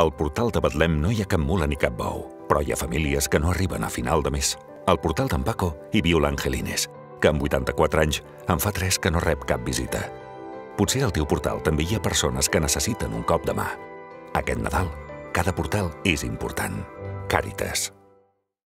Al portal de Betlem no hi ha cap mula ni cap bou, però hi ha famílies que no arriben a final de mes. Al portal d'en Paco hi viu l'Angelines, que amb 84 anys en fa 3 que no rep cap visita. Potser al teu portal també hi ha persones que necessiten un cop de mà. Aquest Nadal, cada portal és important. Càritas.